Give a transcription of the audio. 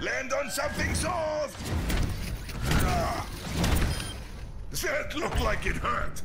land on something soft! Ah. That looked like it hurt.